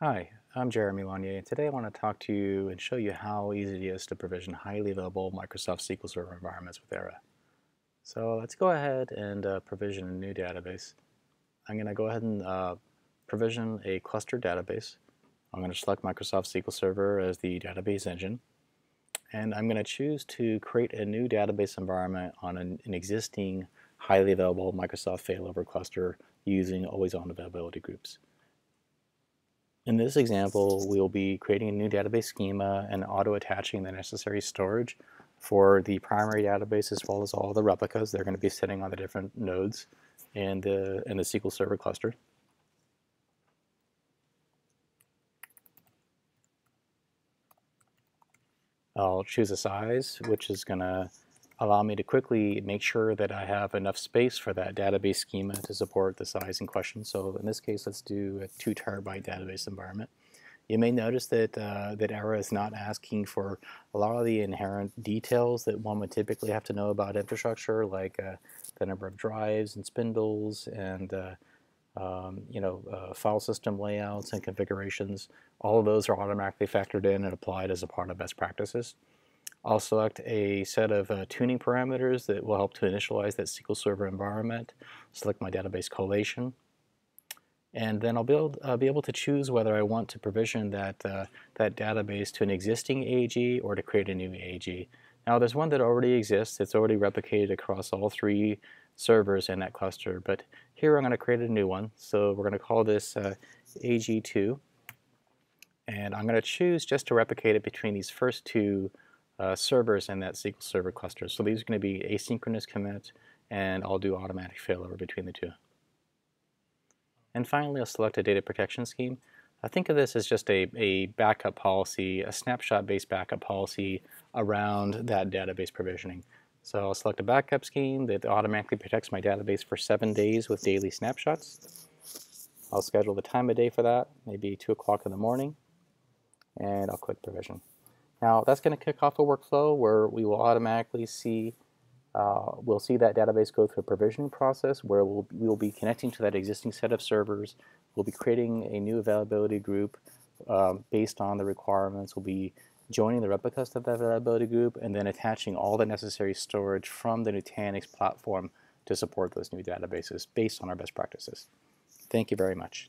Hi, I'm Jeremy Lanier, and today I want to talk to you and show you how easy it is to provision highly available Microsoft SQL Server environments with Era. So let's go ahead and uh, provision a new database. I'm going to go ahead and uh, provision a cluster database. I'm going to select Microsoft SQL Server as the database engine, and I'm going to choose to create a new database environment on an, an existing highly available Microsoft failover cluster using always-on availability groups. In this example, we'll be creating a new database schema and auto-attaching the necessary storage for the primary database as well as all the replicas. They're going to be sitting on the different nodes in the, in the SQL Server cluster. I'll choose a size, which is going to allow me to quickly make sure that I have enough space for that database schema to support the size in question. So in this case, let's do a two terabyte database environment. You may notice that, uh, that Era is not asking for a lot of the inherent details that one would typically have to know about infrastructure, like uh, the number of drives and spindles and uh, um, you know, uh, file system layouts and configurations. All of those are automatically factored in and applied as a part of best practices. I'll select a set of uh, tuning parameters that will help to initialize that SQL Server environment, select my database collation, and then I'll be able, uh, be able to choose whether I want to provision that, uh, that database to an existing AG or to create a new AG. Now there's one that already exists, it's already replicated across all three servers in that cluster, but here I'm going to create a new one. So we're going to call this uh, AG2, and I'm going to choose just to replicate it between these first two uh, servers in that SQL Server cluster. So these are going to be asynchronous commits, and I'll do automatic failover between the two. And finally, I'll select a data protection scheme. I think of this as just a, a backup policy, a snapshot-based backup policy around that database provisioning. So I'll select a backup scheme that automatically protects my database for seven days with daily snapshots. I'll schedule the time of day for that, maybe 2 o'clock in the morning, and I'll click provision. Now that's going to kick off a workflow where we will automatically see uh, we'll see that database go through a provisioning process where we'll, we'll be connecting to that existing set of servers. We'll be creating a new availability group um, based on the requirements. We'll be joining the replicas of that availability group and then attaching all the necessary storage from the Nutanix platform to support those new databases based on our best practices. Thank you very much.